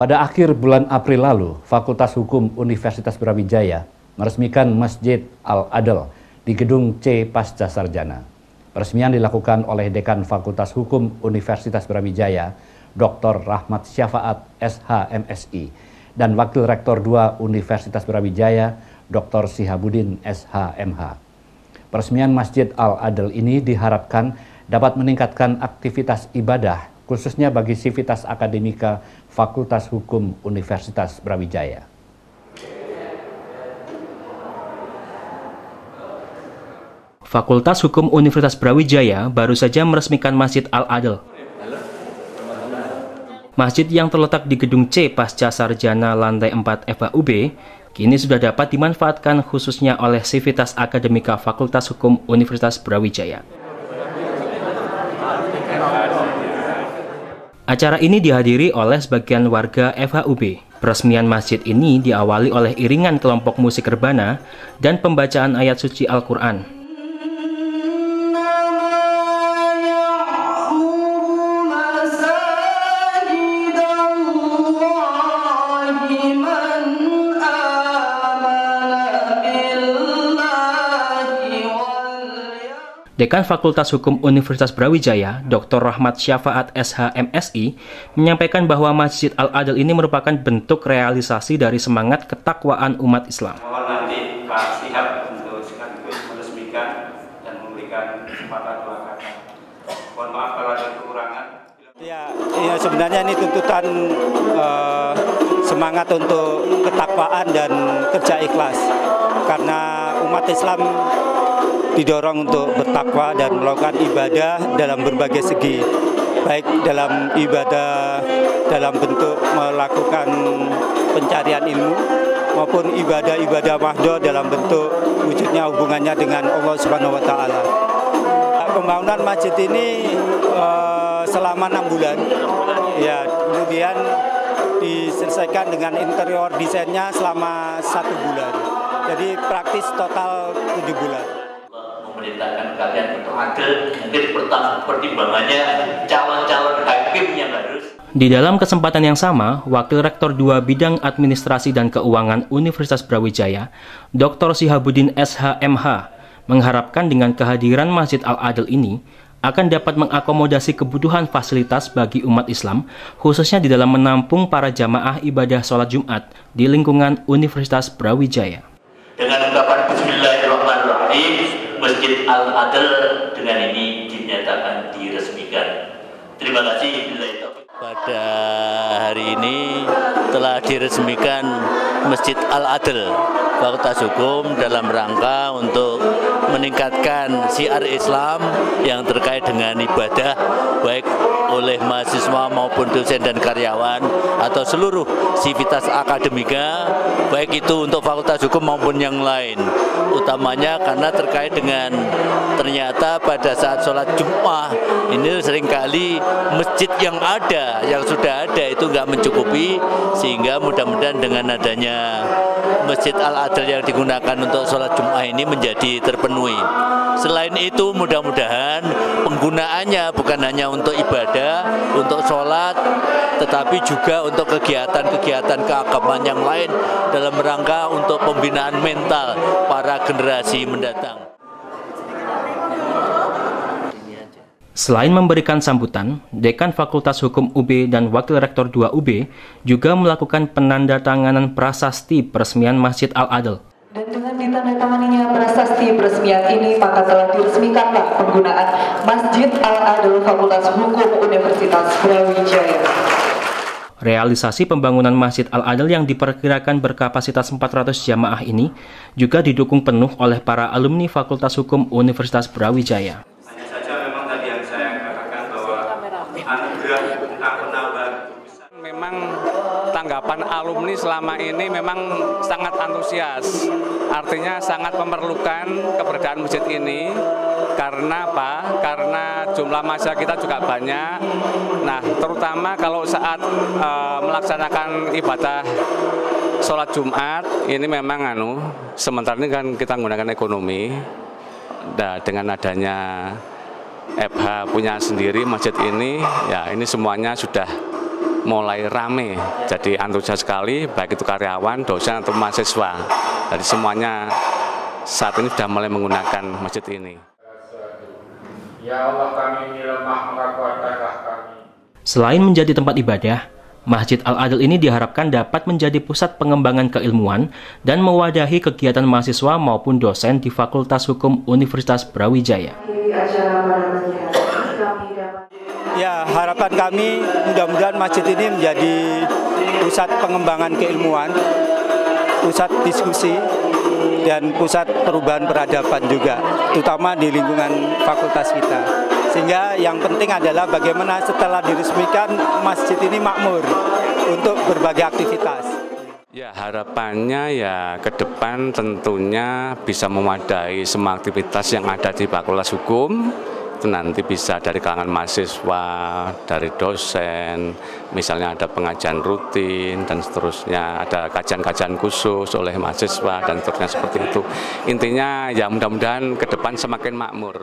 Pada akhir bulan April lalu, Fakultas Hukum Universitas Brawijaya meresmikan Masjid Al-Adl di Gedung C Pasca Sarjana. Peresmian dilakukan oleh Dekan Fakultas Hukum Universitas Brawijaya, Dr. Rahmat Syafaat SHMSI, dan Wakil Rektor 2 Universitas Brawijaya, Dr. Sihabudin SHMH. Peresmian Masjid Al-Adl ini diharapkan dapat meningkatkan aktivitas ibadah khususnya bagi sivitas akademika Fakultas Hukum Universitas Brawijaya. Fakultas Hukum Universitas Brawijaya baru saja meresmikan Masjid Al-Adl. Masjid yang terletak di Gedung C Pasca Sarjana lantai 4 FAUB kini sudah dapat dimanfaatkan khususnya oleh sivitas akademika Fakultas Hukum Universitas Brawijaya. Acara ini dihadiri oleh sebagian warga FHUB. Peresmian masjid ini diawali oleh iringan kelompok musik rebana dan pembacaan ayat suci Al-Quran. Dekan Fakultas Hukum Universitas Brawijaya, Dr. Rahmat Syafaat SHMSI, menyampaikan bahwa Masjid Al-Adil ini merupakan bentuk realisasi dari semangat ketakwaan umat Islam. nanti Pak Sihab untuk sekaligus meresmikan dan memberikan kesempatan dua kata. Mohon maaf kalau ada kekurangan. Ya, ya sebenarnya ini tuntutan uh, semangat untuk ketakwaan dan kerja ikhlas. Karena umat Islam didorong untuk bertakwa dan melakukan ibadah dalam berbagai segi baik dalam ibadah dalam bentuk melakukan pencarian ilmu maupun ibadah-ibadah mahdoh dalam bentuk wujudnya hubungannya dengan Allah Subhanahu wa taala. Pembangunan masjid ini uh, selama enam bulan, ya kemudian diselesaikan dengan interior desainnya selama satu bulan. Jadi praktis total tujuh bulan memerintahkan kalian untuk adil nanti pertimbangannya calon-calon hakim yang harus di dalam kesempatan yang sama, Wakil Rektor 2 Bidang Administrasi dan Keuangan Universitas Brawijaya, Dr. Sihabudin SHMH, mengharapkan dengan kehadiran Masjid Al-Adil ini akan dapat mengakomodasi kebutuhan fasilitas bagi umat Islam, khususnya di dalam menampung para jamaah ibadah sholat Jumat di lingkungan Universitas Brawijaya. Dengan ungkapan Bismillahirrahmanirrahim, Masjid Al-Adl dengan ini dinyatakan diresmikan. Terima kasih. Pada hari ini telah diresmikan Masjid Al-Adl Fakultas Hukum dalam rangka untuk meningkatkan siar Islam yang terkait dengan ibadah baik oleh mahasiswa maupun dosen dan karyawan atau seluruh sivitas akademika baik itu untuk Fakultas Hukum maupun yang lain. Utamanya karena terkait dengan ternyata pada saat sholat Jumat ini sering kali masjid yang ada yang sudah ada itu nggak mencukupi sehingga mudah-mudahan dengan adanya Masjid Al-Adil yang digunakan untuk sholat Jumat ini menjadi terpenuhi. Selain itu mudah-mudahan penggunaannya bukan hanya untuk ibadah, untuk sholat, tetapi juga untuk kegiatan-kegiatan keagamaan yang lain dalam rangka untuk pembinaan mental para generasi mendatang. Selain memberikan sambutan, Dekan Fakultas Hukum UB dan Wakil Rektor 2 UB juga melakukan penandatanganan prasasti peresmian Masjid Al-Adl. Dan dengan ditandatanganinya prasasti peresmian ini, maka telah diresmikanlah penggunaan Masjid Al-Adl Fakultas Hukum Universitas Brawijaya. Realisasi pembangunan Masjid Al-Adl yang diperkirakan berkapasitas 400 jamaah ini juga didukung penuh oleh para alumni Fakultas Hukum Universitas Brawijaya. Tanggapan alumni selama ini memang sangat antusias. Artinya sangat memerlukan keberadaan masjid ini karena apa? Karena jumlah masa kita juga banyak. Nah, terutama kalau saat uh, melaksanakan ibadah sholat Jumat ini memang anu sementara ini kan kita menggunakan ekonomi. Nah, dengan adanya FH punya sendiri masjid ini, ya ini semuanya sudah mulai rame, jadi antusias sekali, baik itu karyawan, dosen atau mahasiswa. Jadi semuanya saat ini sudah mulai menggunakan masjid ini. Ya Allah kami ini lemah maka kuatkanlah kami. Selain menjadi tempat ibadah, Masjid Al-Adil ini diharapkan dapat menjadi pusat pengembangan keilmuan dan mewadahi kegiatan mahasiswa maupun dosen di Fakultas Hukum Universitas Brawijaya. Ya, harapan kami mudah-mudahan masjid ini menjadi pusat pengembangan keilmuan, pusat diskusi, dan pusat perubahan peradaban juga, terutama di lingkungan fakultas kita. Sehingga yang penting adalah bagaimana setelah diresmikan masjid ini makmur untuk berbagai aktivitas. Ya harapannya ya ke depan tentunya bisa memadai semua aktivitas yang ada di Fakultas Hukum nanti bisa dari kalangan mahasiswa, dari dosen, misalnya ada pengajian rutin dan seterusnya, ada kajian-kajian khusus oleh mahasiswa dan seterusnya seperti itu. Intinya ya mudah-mudahan ke depan semakin makmur.